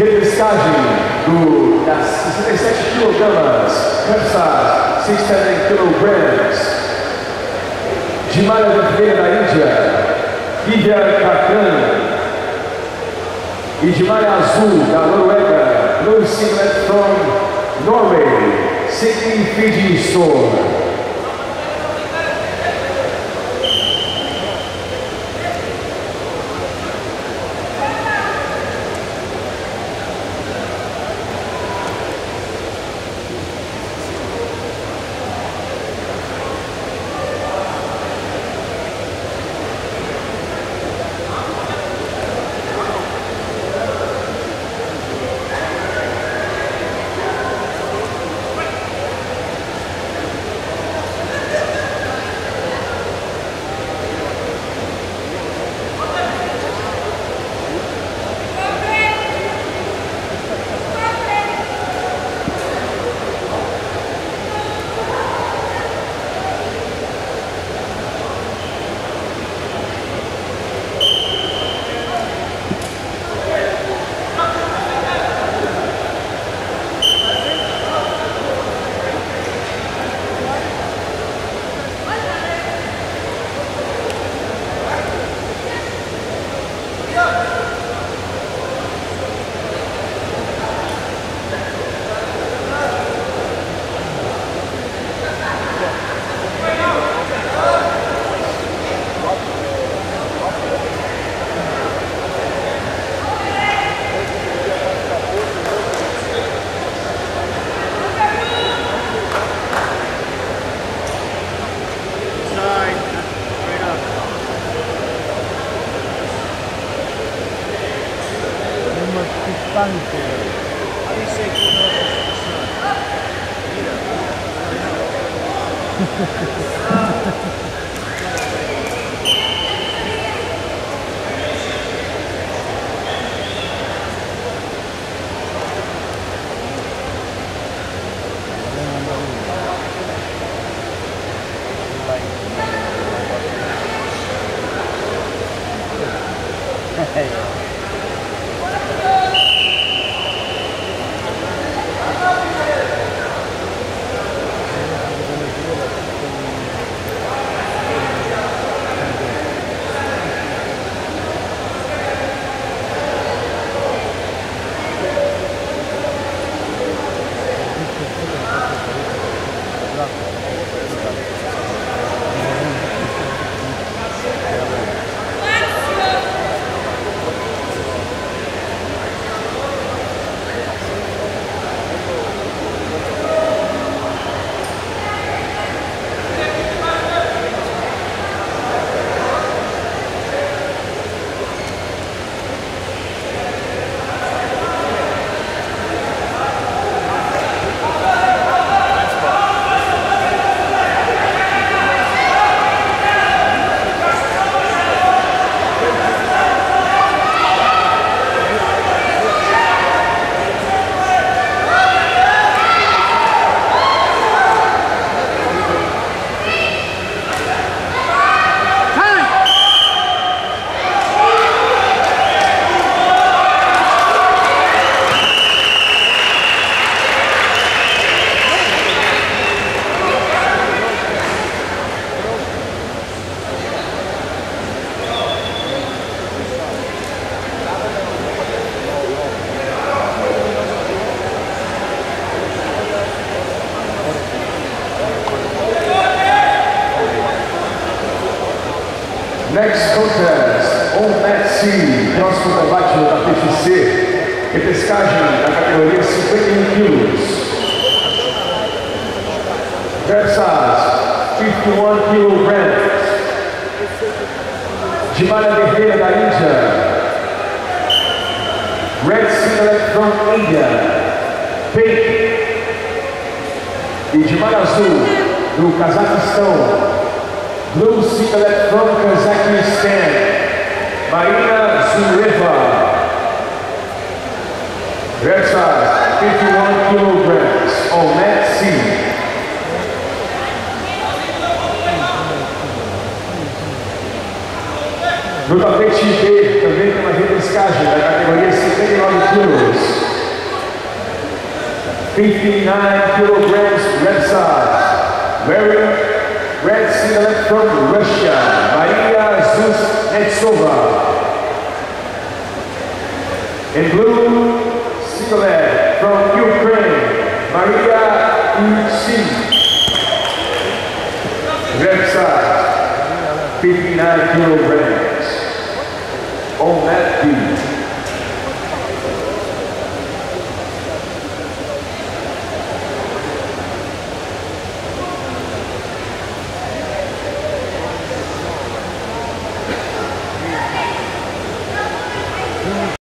Repescagem do, das 67 kg, Kansas, 67 kg. De Malha Vieira da Índia, Vivian Kakan. E de Malha Azul da Noruega, Singlet from Norway, Sidney Fiji Thank you. Next contest, on Mat C, próximo combate da PFC, repescagem da categoria 51 quilos. Versas, 51 kilograms. De Malha Guerreira da Índia. Red Singlet from India. Pink. E Malha Azul, do Cazaquistão. Blue Singlet from Kazakhstan, Marina Zureva. Red size, 51 kilograms, on mat C. No tapete B, também uma repescagem da categoria 59 quilos. kilos. 59 kilograms red size. Singlet from Russia, Maria Zuznetsova. In blue singlet from Ukraine, Maria Ucin. Red size, 59 kilograms. On that beat.